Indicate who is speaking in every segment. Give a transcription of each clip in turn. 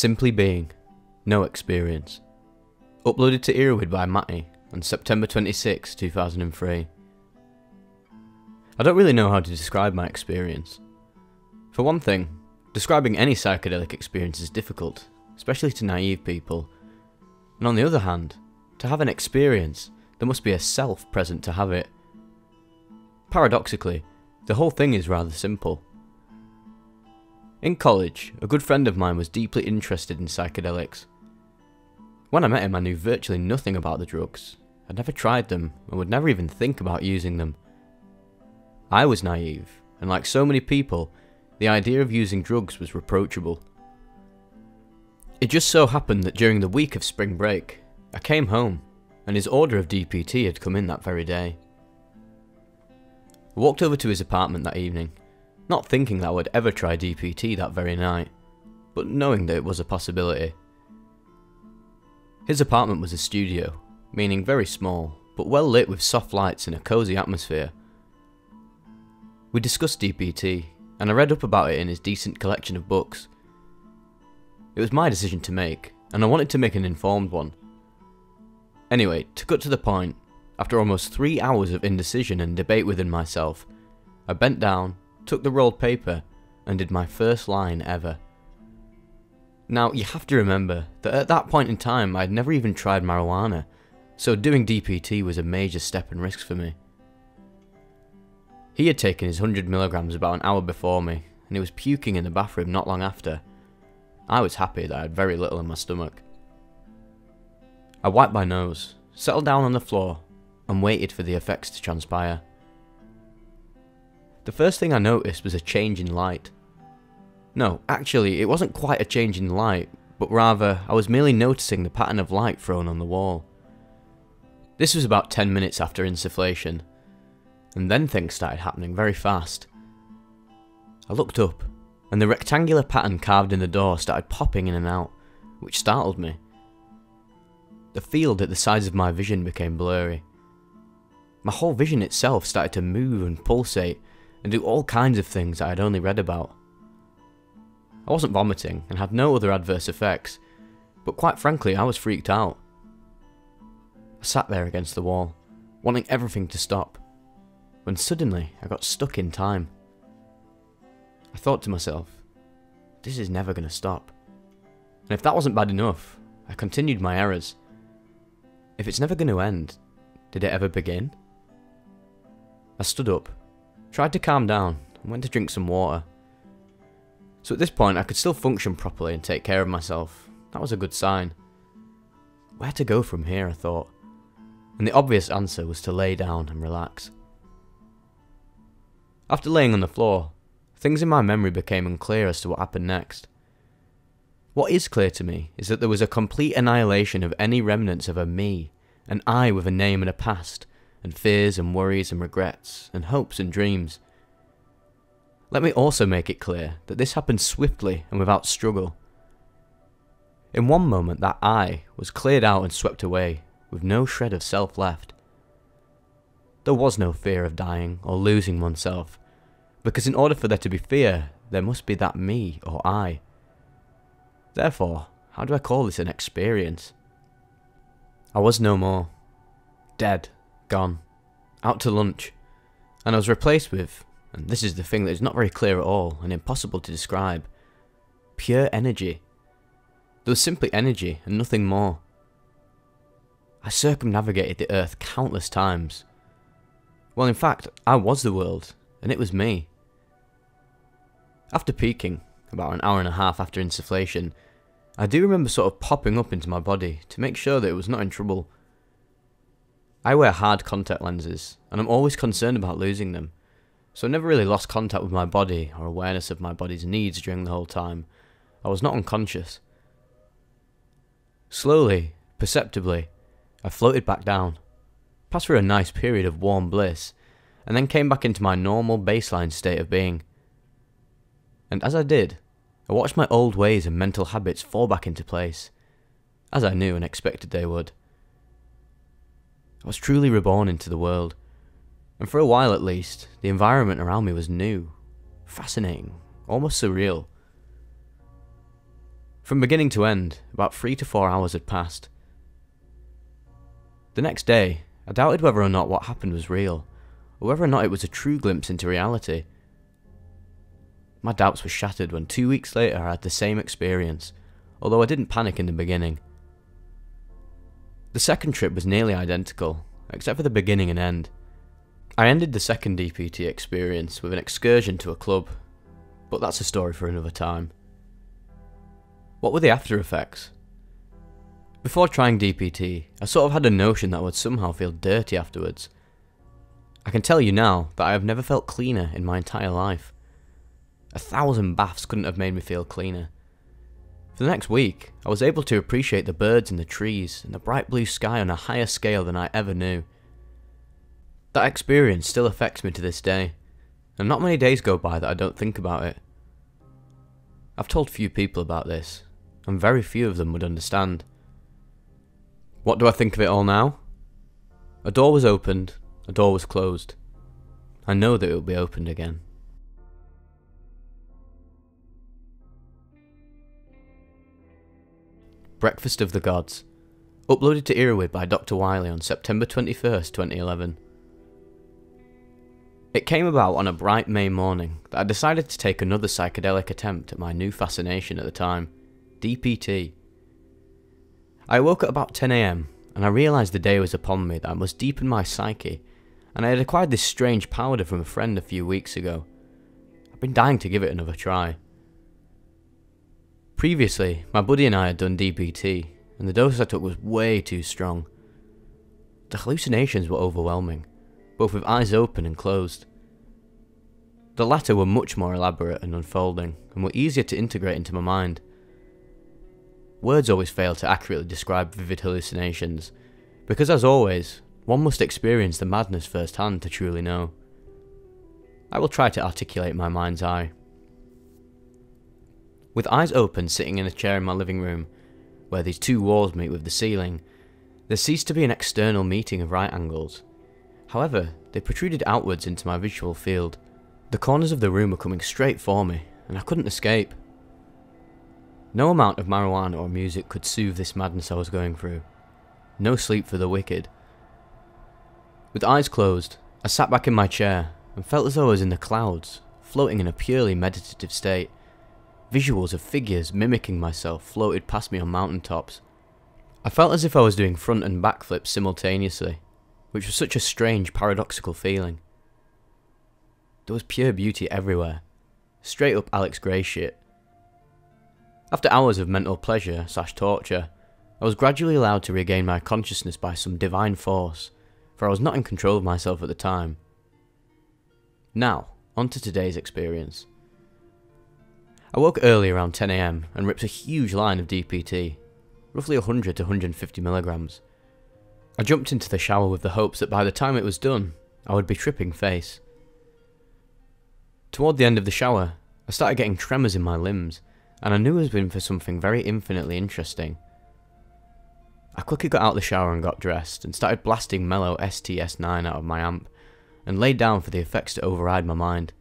Speaker 1: Simply Being, No Experience. Uploaded to Erowid by Matty on September 26, 2003. I don't really know how to describe my experience. For one thing, describing any psychedelic experience is difficult, especially to naive people. And on the other hand, to have an experience, there must be a self present to have it. Paradoxically, the whole thing is rather simple. In college, a good friend of mine was deeply interested in psychedelics. When I met him, I knew virtually nothing about the drugs. I'd never tried them and would never even think about using them. I was naive, and like so many people, the idea of using drugs was reproachable. It just so happened that during the week of spring break, I came home, and his order of DPT had come in that very day. I walked over to his apartment that evening not thinking that I would ever try DPT that very night, but knowing that it was a possibility. His apartment was a studio, meaning very small, but well lit with soft lights and a cosy atmosphere. We discussed DPT, and I read up about it in his decent collection of books. It was my decision to make, and I wanted to make an informed one. Anyway, to cut to the point, after almost three hours of indecision and debate within myself, I bent down, took the rolled paper, and did my first line ever. Now, you have to remember that at that point in time I'd never even tried marijuana, so doing DPT was a major step and risk for me. He had taken his 100 milligrams about an hour before me, and he was puking in the bathroom not long after. I was happy that I had very little in my stomach. I wiped my nose, settled down on the floor, and waited for the effects to transpire. The first thing I noticed was a change in light. No, actually, it wasn't quite a change in light, but rather I was merely noticing the pattern of light thrown on the wall. This was about 10 minutes after insufflation, and then things started happening very fast. I looked up, and the rectangular pattern carved in the door started popping in and out, which startled me. The field at the sides of my vision became blurry. My whole vision itself started to move and pulsate, and do all kinds of things that I had only read about. I wasn't vomiting and had no other adverse effects, but quite frankly I was freaked out. I sat there against the wall, wanting everything to stop, when suddenly I got stuck in time. I thought to myself, this is never going to stop. And if that wasn't bad enough, I continued my errors. If it's never going to end, did it ever begin? I stood up Tried to calm down and went to drink some water. So at this point I could still function properly and take care of myself. That was a good sign. Where to go from here, I thought. And the obvious answer was to lay down and relax. After laying on the floor, things in my memory became unclear as to what happened next. What is clear to me is that there was a complete annihilation of any remnants of a me, an I with a name and a past, and fears and worries and regrets, and hopes and dreams. Let me also make it clear that this happened swiftly and without struggle. In one moment, that I was cleared out and swept away, with no shred of self left. There was no fear of dying or losing oneself, because in order for there to be fear, there must be that me or I. Therefore, how do I call this an experience? I was no more. Dead gone, out to lunch, and I was replaced with, and this is the thing that is not very clear at all and impossible to describe, pure energy. There was simply energy and nothing more. I circumnavigated the earth countless times. Well, in fact, I was the world, and it was me. After peaking, about an hour and a half after insufflation, I do remember sort of popping up into my body to make sure that it was not in trouble I wear hard contact lenses, and I'm always concerned about losing them, so I never really lost contact with my body or awareness of my body's needs during the whole time. I was not unconscious. Slowly, perceptibly, I floated back down, passed through a nice period of warm bliss, and then came back into my normal baseline state of being. And as I did, I watched my old ways and mental habits fall back into place, as I knew and expected they would. I was truly reborn into the world. And for a while at least, the environment around me was new, fascinating, almost surreal. From beginning to end, about three to four hours had passed. The next day, I doubted whether or not what happened was real, or whether or not it was a true glimpse into reality. My doubts were shattered when two weeks later I had the same experience, although I didn't panic in the beginning. The second trip was nearly identical, except for the beginning and end. I ended the second DPT experience with an excursion to a club, but that's a story for another time. What were the after effects? Before trying DPT, I sort of had a notion that I would somehow feel dirty afterwards. I can tell you now that I have never felt cleaner in my entire life. A thousand baths couldn't have made me feel cleaner. For the next week, I was able to appreciate the birds and the trees and the bright blue sky on a higher scale than I ever knew. That experience still affects me to this day, and not many days go by that I don't think about it. I've told few people about this, and very few of them would understand. What do I think of it all now? A door was opened, a door was closed. I know that it will be opened again. Breakfast of the Gods. Uploaded to Erowid by Dr. Wiley on September 21st, 2011. It came about on a bright May morning that I decided to take another psychedelic attempt at my new fascination at the time, DPT. I woke at about 10am and I realised the day was upon me that I must deepen my psyche, and I had acquired this strange powder from a friend a few weeks ago. I've been dying to give it another try. Previously, my buddy and I had done DPT, and the dose I took was way too strong. The hallucinations were overwhelming both with eyes open and closed. The latter were much more elaborate and unfolding, and were easier to integrate into my mind. Words always fail to accurately describe vivid hallucinations, because as always, one must experience the madness firsthand to truly know. I will try to articulate my mind's eye. With eyes open sitting in a chair in my living room, where these two walls meet with the ceiling, there ceased to be an external meeting of right angles. However, they protruded outwards into my visual field. The corners of the room were coming straight for me, and I couldn't escape. No amount of marijuana or music could soothe this madness I was going through. No sleep for the wicked. With eyes closed, I sat back in my chair and felt as though I was in the clouds, floating in a purely meditative state. Visuals of figures mimicking myself floated past me on mountain tops. I felt as if I was doing front and back flips simultaneously, which was such a strange, paradoxical feeling. There was pure beauty everywhere. Straight up Alex Grey shit. After hours of mental pleasure slash torture, I was gradually allowed to regain my consciousness by some divine force, for I was not in control of myself at the time. Now, on to today's experience. I woke early around 10am and ripped a huge line of DPT, roughly 100 to 150 milligrams. I jumped into the shower with the hopes that by the time it was done, I would be tripping face. Toward the end of the shower, I started getting tremors in my limbs, and I knew it was been for something very infinitely interesting. I quickly got out of the shower and got dressed, and started blasting mellow STS9 out of my amp, and laid down for the effects to override my mind.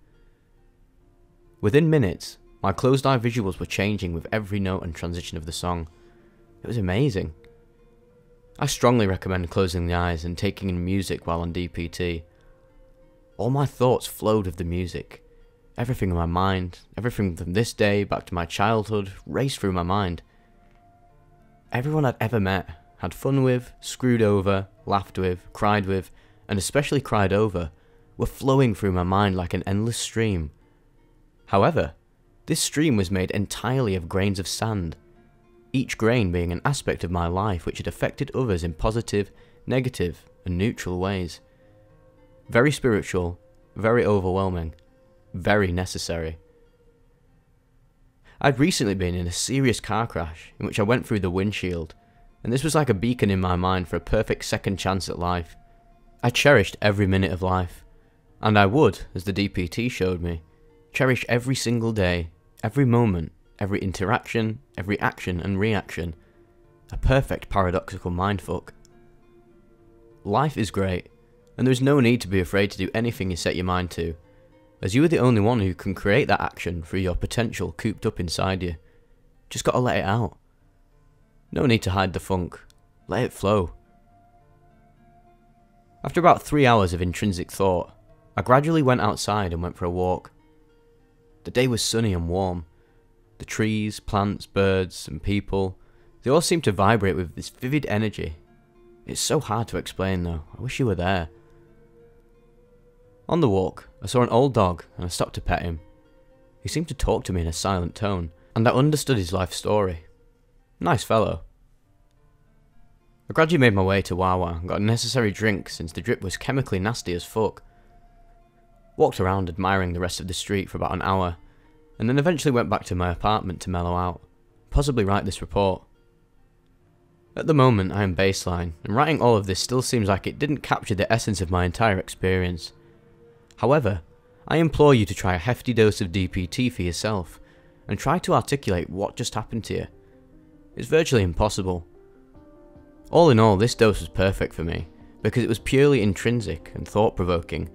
Speaker 1: Within minutes, my closed eye visuals were changing with every note and transition of the song. It was amazing. I strongly recommend closing the eyes and taking in music while on DPT. All my thoughts flowed with the music. Everything in my mind, everything from this day back to my childhood, raced through my mind. Everyone I'd ever met, had fun with, screwed over, laughed with, cried with, and especially cried over, were flowing through my mind like an endless stream. However, this stream was made entirely of grains of sand, each grain being an aspect of my life which had affected others in positive, negative, and neutral ways. Very spiritual, very overwhelming, very necessary. I'd recently been in a serious car crash in which I went through the windshield, and this was like a beacon in my mind for a perfect second chance at life. I cherished every minute of life, and I would, as the DPT showed me, cherish every single day, every moment, every interaction, every action and reaction. A perfect paradoxical mindfuck. Life is great, and there is no need to be afraid to do anything you set your mind to, as you are the only one who can create that action through your potential cooped up inside you. Just gotta let it out. No need to hide the funk. Let it flow. After about three hours of intrinsic thought, I gradually went outside and went for a walk. The day was sunny and warm. The trees, plants, birds, and people, they all seemed to vibrate with this vivid energy. It's so hard to explain though, I wish you were there. On the walk, I saw an old dog and I stopped to pet him. He seemed to talk to me in a silent tone, and I understood his life story. Nice fellow. I gradually made my way to Wawa and got a necessary drink since the drip was chemically nasty as fuck. Walked around admiring the rest of the street for about an hour, and then eventually went back to my apartment to mellow out, possibly write this report. At the moment I am baseline, and writing all of this still seems like it didn't capture the essence of my entire experience. However, I implore you to try a hefty dose of DPT for yourself, and try to articulate what just happened to you. It's virtually impossible. All in all, this dose was perfect for me, because it was purely intrinsic and thought-provoking,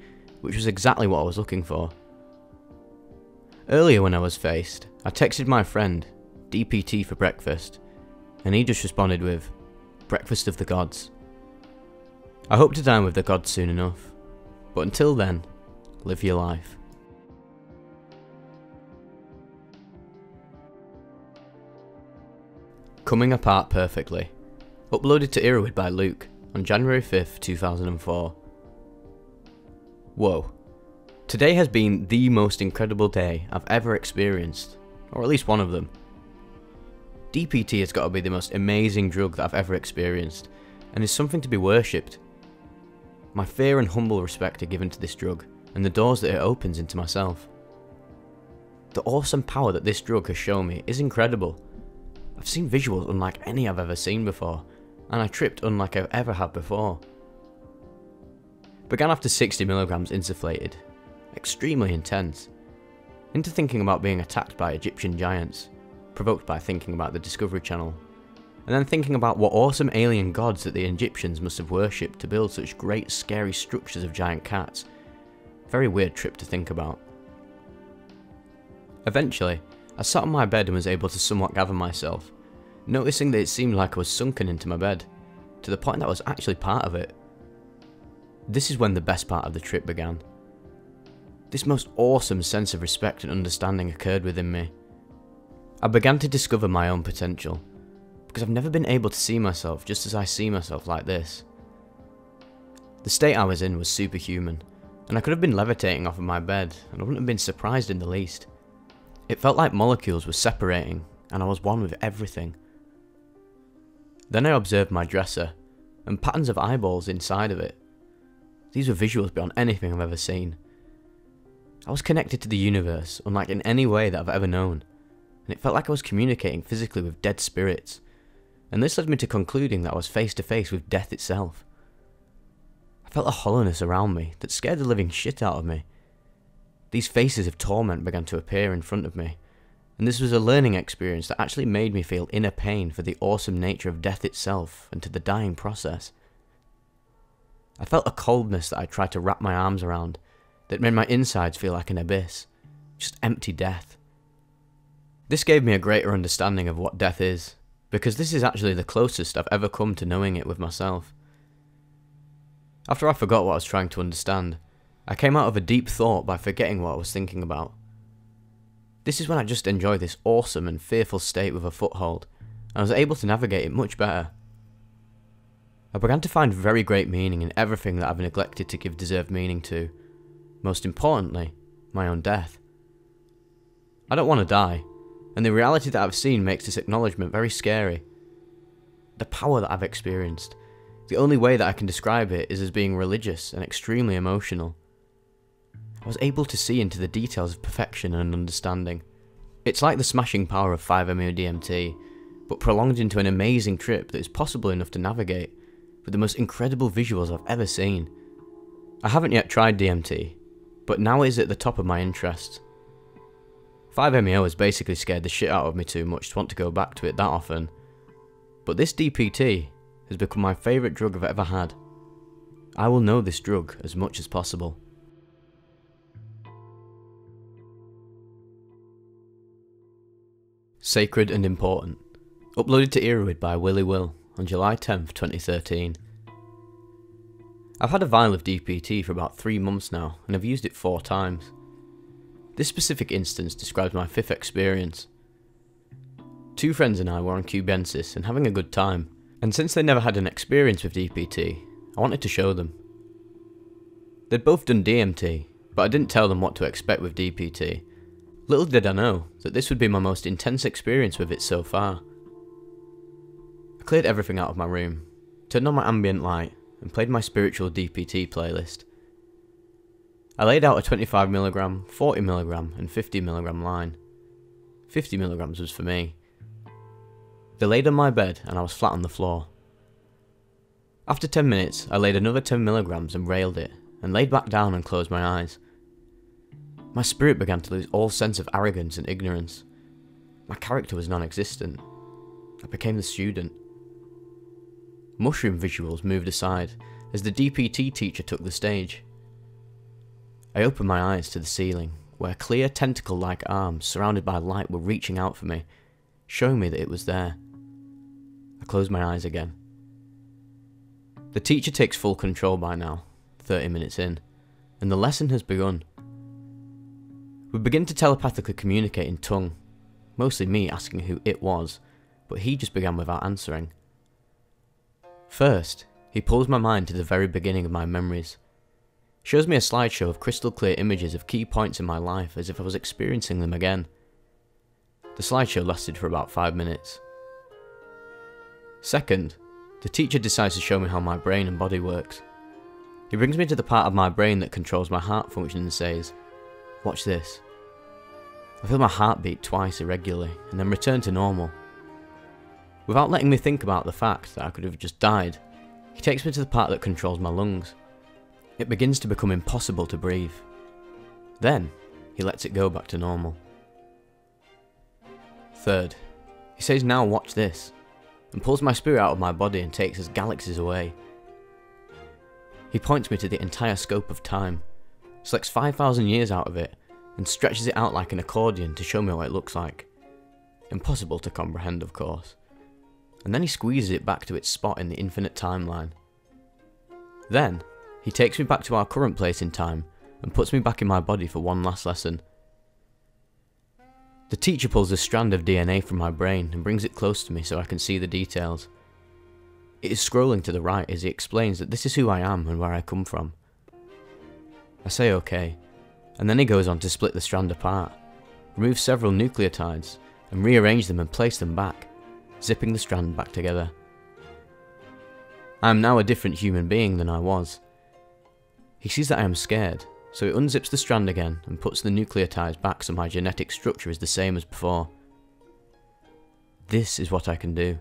Speaker 1: which was exactly what I was looking for. Earlier when I was faced, I texted my friend, DPT for breakfast, and he just responded with, Breakfast of the Gods. I hope to dine with the gods soon enough, but until then, live your life. Coming Apart Perfectly, uploaded to Erowid by Luke on January 5th, 2004. Whoa. Today has been the most incredible day I've ever experienced, or at least one of them. DPT has got to be the most amazing drug that I've ever experienced, and is something to be worshipped. My fear and humble respect are given to this drug, and the doors that it opens into myself. The awesome power that this drug has shown me is incredible. I've seen visuals unlike any I've ever seen before, and I tripped unlike I've ever had before. Began after 60mg insufflated, extremely intense, into thinking about being attacked by Egyptian giants, provoked by thinking about the Discovery Channel, and then thinking about what awesome alien gods that the Egyptians must have worshipped to build such great scary structures of giant cats. Very weird trip to think about. Eventually, I sat on my bed and was able to somewhat gather myself, noticing that it seemed like I was sunken into my bed, to the point that I was actually part of it. This is when the best part of the trip began. This most awesome sense of respect and understanding occurred within me. I began to discover my own potential, because I've never been able to see myself just as I see myself like this. The state I was in was superhuman, and I could have been levitating off of my bed, and I wouldn't have been surprised in the least. It felt like molecules were separating, and I was one with everything. Then I observed my dresser, and patterns of eyeballs inside of it. These were visuals beyond anything I've ever seen. I was connected to the universe, unlike in any way that I've ever known and it felt like I was communicating physically with dead spirits, and this led me to concluding that I was face to face with death itself. I felt a hollowness around me that scared the living shit out of me. These faces of torment began to appear in front of me, and this was a learning experience that actually made me feel inner pain for the awesome nature of death itself and to the dying process. I felt a coldness that I tried to wrap my arms around, that made my insides feel like an abyss, just empty death. This gave me a greater understanding of what death is, because this is actually the closest I've ever come to knowing it with myself. After I forgot what I was trying to understand, I came out of a deep thought by forgetting what I was thinking about. This is when I just enjoy this awesome and fearful state with a foothold, and I was able to navigate it much better. I began to find very great meaning in everything that I've neglected to give deserved meaning to, most importantly, my own death. I don't want to die, and the reality that I've seen makes this acknowledgement very scary. The power that I've experienced, the only way that I can describe it is as being religious and extremely emotional. I was able to see into the details of perfection and understanding. It's like the smashing power of 5-MeO-DMT, but prolonged into an amazing trip that is possible enough to navigate, with the most incredible visuals I've ever seen. I haven't yet tried DMT, but now it is at the top of my interest, 5-MeO has basically scared the shit out of me too much to want to go back to it that often. But this DPT has become my favourite drug I've ever had. I will know this drug as much as possible. Sacred and Important. Uploaded to Erowid by Willy Will on July 10th, 2013. I've had a vial of DPT for about three months now, and I've used it four times. This specific instance describes my fifth experience. Two friends and I were on Cubensis and having a good time, and since they never had an experience with DPT, I wanted to show them. They'd both done DMT, but I didn't tell them what to expect with DPT. Little did I know that this would be my most intense experience with it so far. Cleared everything out of my room, turned on my ambient light, and played my spiritual DPT playlist. I laid out a 25mg, 40mg, and 50mg line. 50mg was for me. They laid on my bed and I was flat on the floor. After 10 minutes, I laid another 10mg and railed it, and laid back down and closed my eyes. My spirit began to lose all sense of arrogance and ignorance. My character was non existent. I became the student. Mushroom visuals moved aside as the DPT teacher took the stage. I opened my eyes to the ceiling, where clear tentacle like arms surrounded by light were reaching out for me, showing me that it was there. I closed my eyes again. The teacher takes full control by now, 30 minutes in, and the lesson has begun. We begin to telepathically communicate in tongue, mostly me asking who it was, but he just began without answering. First, he pulls my mind to the very beginning of my memories. Shows me a slideshow of crystal clear images of key points in my life as if I was experiencing them again. The slideshow lasted for about 5 minutes. Second, the teacher decides to show me how my brain and body works. He brings me to the part of my brain that controls my heart function and says, Watch this. I feel my heart beat twice irregularly and then return to normal. Without letting me think about the fact that I could have just died, he takes me to the part that controls my lungs. It begins to become impossible to breathe. Then, he lets it go back to normal. Third, he says now watch this, and pulls my spirit out of my body and takes us galaxies away. He points me to the entire scope of time, selects 5,000 years out of it, and stretches it out like an accordion to show me what it looks like. Impossible to comprehend, of course. And then he squeezes it back to its spot in the infinite timeline. Then, he takes me back to our current place in time and puts me back in my body for one last lesson. The teacher pulls a strand of DNA from my brain and brings it close to me so I can see the details. It is scrolling to the right as he explains that this is who I am and where I come from. I say okay, and then he goes on to split the strand apart, remove several nucleotides, and rearrange them and place them back, zipping the strand back together. I am now a different human being than I was. He sees that I am scared, so he unzips the strand again and puts the nucleotides back so my genetic structure is the same as before. This is what I can do.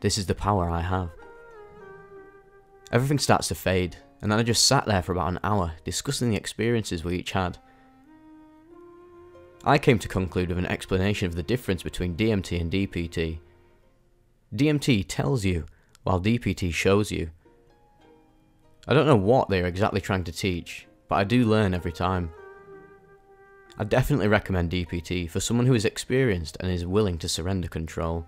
Speaker 1: This is the power I have. Everything starts to fade, and then I just sat there for about an hour discussing the experiences we each had. I came to conclude with an explanation of the difference between DMT and DPT. DMT tells you, while DPT shows you. I don't know what they are exactly trying to teach, but I do learn every time. I definitely recommend DPT for someone who is experienced and is willing to surrender control.